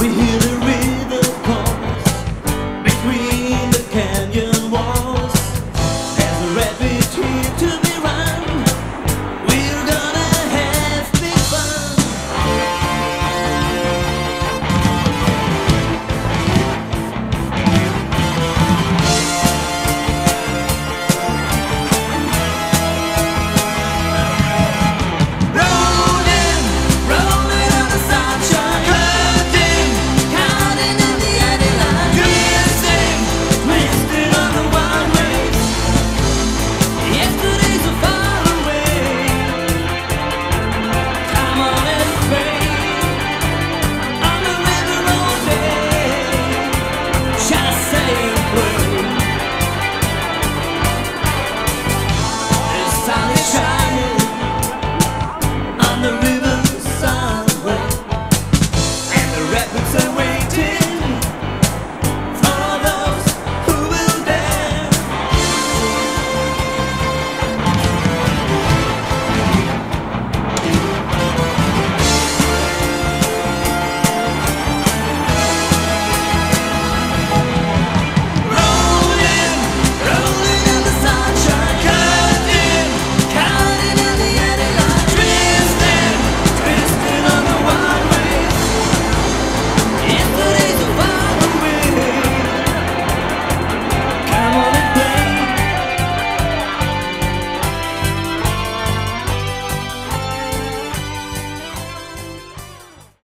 We hear the